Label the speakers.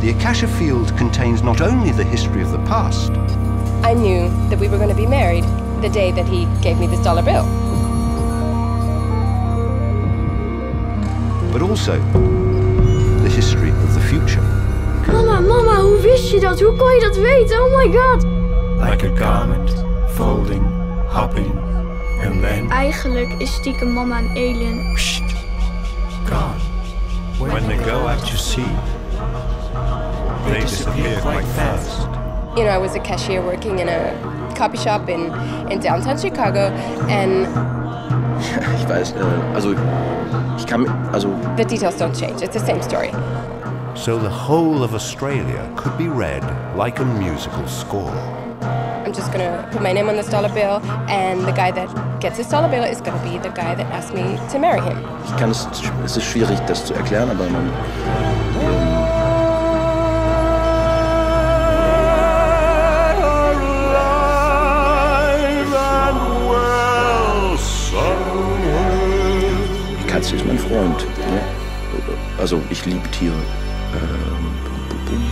Speaker 1: The Akasha field contains not only the history of the past,
Speaker 2: I knew that we were going to be married the day that he gave me this dollar bill.
Speaker 1: but also the history of the future.
Speaker 3: Mama, mama, hoe wist je dat? Hoe kon je dat weten? Oh my god!
Speaker 4: like a garment, folding, hopping, and then
Speaker 3: Eigenlijk is stiekem mama een alien.
Speaker 4: gone. When they go out to sea, they disappear quite fast.
Speaker 2: You know, I was a cashier working in a copy shop in, in downtown Chicago, and
Speaker 5: Ich weiß, äh, also ich kann, also
Speaker 2: the details don't change. It's the same story.
Speaker 6: So the whole of Australia could be read like a musical score.
Speaker 2: I'm just gonna put my name on this dollar bill, and the guy that gets this dollar bill is gonna be the guy that asked me to marry him.
Speaker 5: ich kann es, es ist schwierig, das zu erklären, aber man, Katze ist mein Freund. Ne? Also ich liebe Tiere. Ähm, bum, bum, bum.